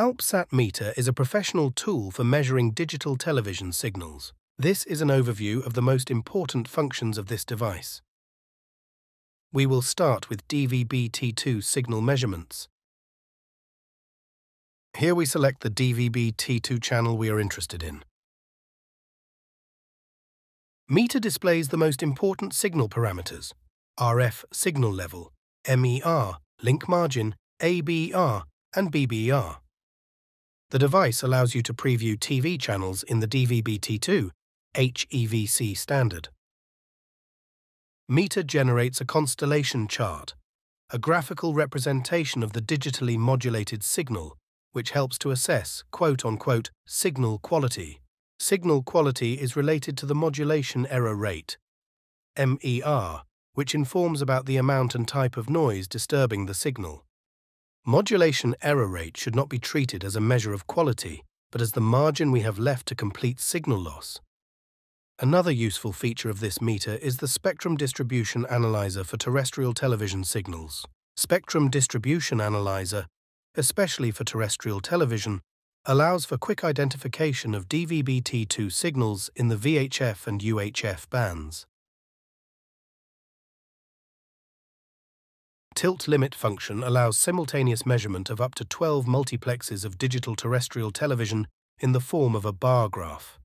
AlpSat Meter is a professional tool for measuring digital television signals. This is an overview of the most important functions of this device. We will start with DVB-T2 signal measurements. Here we select the DVB-T2 channel we are interested in. Meter displays the most important signal parameters, RF signal level, MER, link margin, ABR, and BBR. The device allows you to preview TV channels in the DVB-T2 HEVC standard. Meter generates a constellation chart, a graphical representation of the digitally modulated signal, which helps to assess quote-unquote signal quality. Signal quality is related to the modulation error rate, MER, which informs about the amount and type of noise disturbing the signal. Modulation error rate should not be treated as a measure of quality, but as the margin we have left to complete signal loss. Another useful feature of this meter is the Spectrum Distribution Analyzer for terrestrial television signals. Spectrum Distribution Analyzer, especially for terrestrial television, allows for quick identification of DVB-T2 signals in the VHF and UHF bands. Tilt limit function allows simultaneous measurement of up to 12 multiplexes of digital terrestrial television in the form of a bar graph.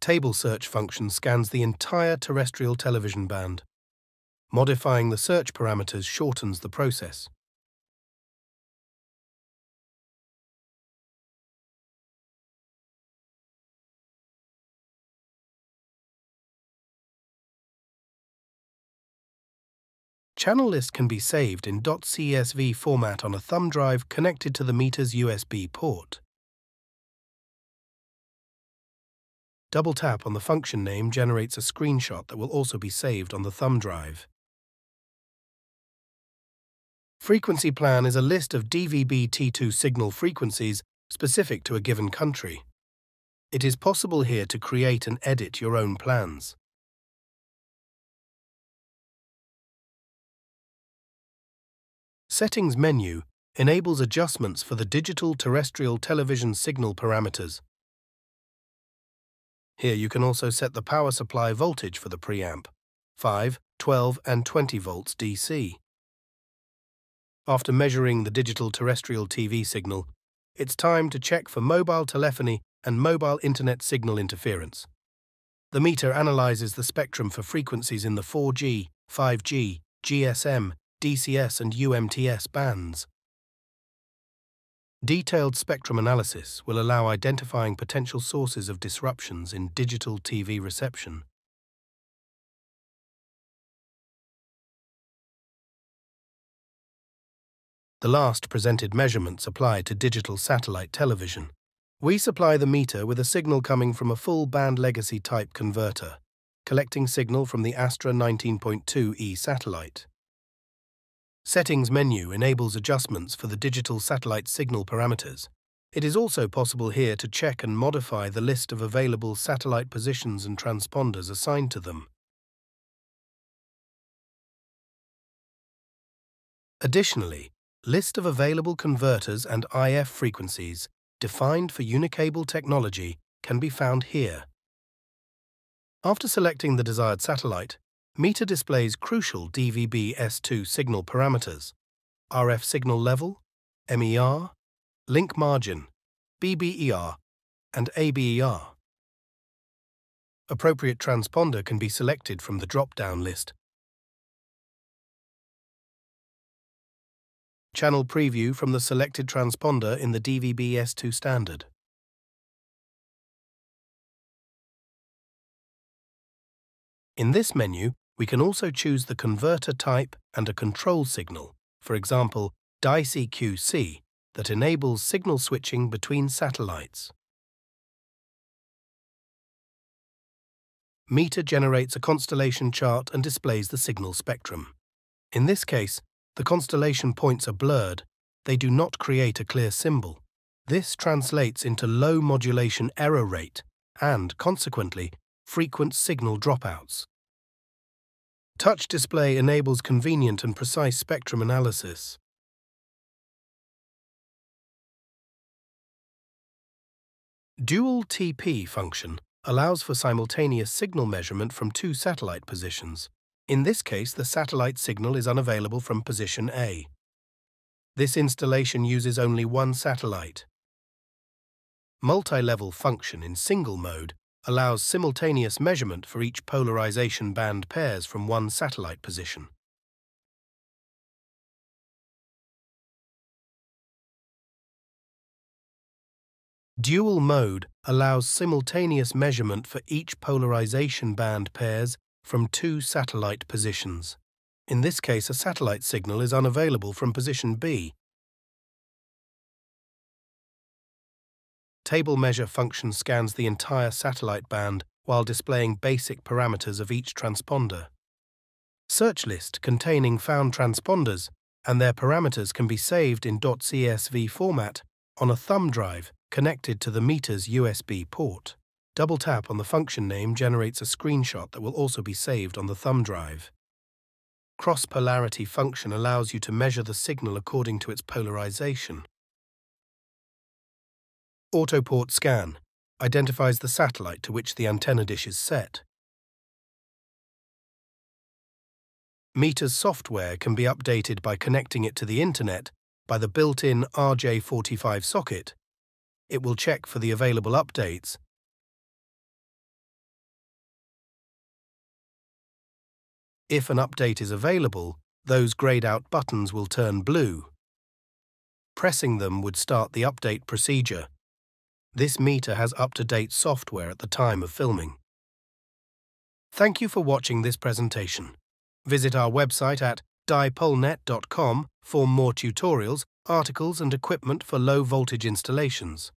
Table search function scans the entire terrestrial television band. Modifying the search parameters shortens the process. Channel list can be saved in .csv format on a thumb drive connected to the meter's USB port. Double tap on the function name generates a screenshot that will also be saved on the thumb drive. Frequency plan is a list of DVB-T2 signal frequencies specific to a given country. It is possible here to create and edit your own plans. Settings menu enables adjustments for the digital terrestrial television signal parameters. Here you can also set the power supply voltage for the preamp, 5, 12 and 20 volts DC. After measuring the digital terrestrial TV signal, it's time to check for mobile telephony and mobile internet signal interference. The meter analyzes the spectrum for frequencies in the 4G, 5G, GSM, DCS and UMTS bands. Detailed spectrum analysis will allow identifying potential sources of disruptions in digital TV reception. The last presented measurements apply to digital satellite television. We supply the meter with a signal coming from a full band legacy type converter, collecting signal from the Astra 19.2E satellite. Settings menu enables adjustments for the digital satellite signal parameters. It is also possible here to check and modify the list of available satellite positions and transponders assigned to them. Additionally, list of available converters and IF frequencies defined for unicable technology can be found here. After selecting the desired satellite, Meter displays crucial DVB-S2 signal parameters, RF signal level, MER, link margin, BBER, and ABER. Appropriate transponder can be selected from the drop-down list. Channel preview from the selected transponder in the DVB-S2 standard. In this menu, we can also choose the converter type and a control signal, for example, DiSEqC, that enables signal switching between satellites. Meter generates a constellation chart and displays the signal spectrum. In this case, the constellation points are blurred, they do not create a clear symbol. This translates into low modulation error rate and, consequently, frequent signal dropouts. Touch display enables convenient and precise spectrum analysis. Dual TP function allows for simultaneous signal measurement from two satellite positions. In this case, the satellite signal is unavailable from position A. This installation uses only one satellite. Multi-level function in single mode allows simultaneous measurement for each polarization band pairs from one satellite position. Dual mode allows simultaneous measurement for each polarization band pairs from two satellite positions. In this case, a satellite signal is unavailable from position B. Table measure function scans the entire satellite band while displaying basic parameters of each transponder. Search list containing found transponders and their parameters can be saved in .csv format on a thumb drive connected to the meter's USB port. Double tap on the function name generates a screenshot that will also be saved on the thumb drive. Cross-polarity function allows you to measure the signal according to its polarization. Autoport scan identifies the satellite to which the antenna dish is set. Meter's software can be updated by connecting it to the internet by the built-in RJ45 socket it will check for the available updates. If an update is available, those grayed out buttons will turn blue. Pressing them would start the update procedure. This meter has up-to-date software at the time of filming. Thank you for watching this presentation. Visit our website at dipolnet.com for more tutorials, articles and equipment for low voltage installations.